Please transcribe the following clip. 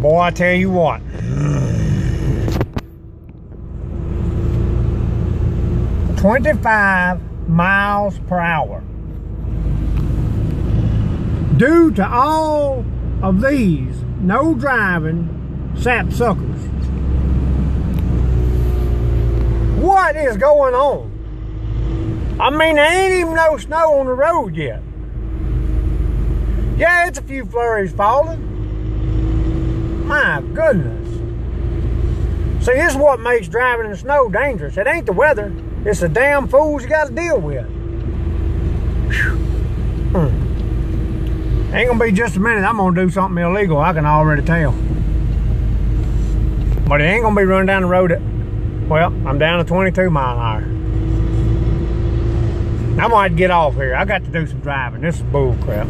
Boy, I tell you what. Twenty-five miles per hour. Due to all of these no driving sap suckers. What is going on? I mean, there ain't even no snow on the road yet. Yeah, it's a few flurries falling. My goodness. See, this is what makes driving in the snow dangerous. It ain't the weather. It's the damn fools you got to deal with. Hmm. Ain't gonna be just a minute. I'm gonna do something illegal. I can already tell. But it ain't gonna be running down the road at, well, I'm down to 22 mile an hour. I might get off here. I got to do some driving. This is bull crap.